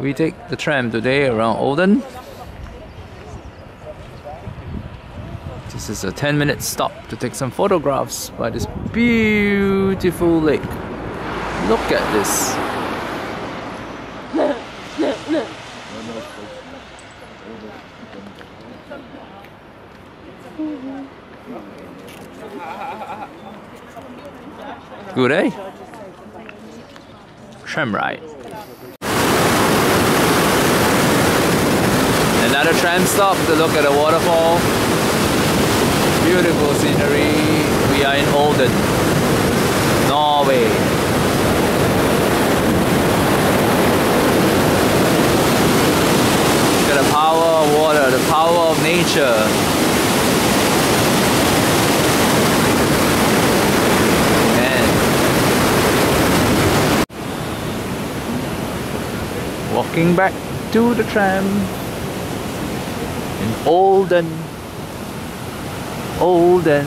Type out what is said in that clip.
We take the tram today around Olden. This is a 10 minute stop to take some photographs by this beautiful lake. Look at this. Good, eh? Tram ride. Another tram stop to look at the waterfall. Beautiful scenery. We are in Olden, Norway. At the power of water, the power of nature. walking back to the tram Olden Olden